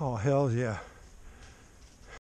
Oh, hell yeah.